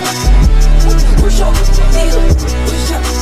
Push up, push up, push up.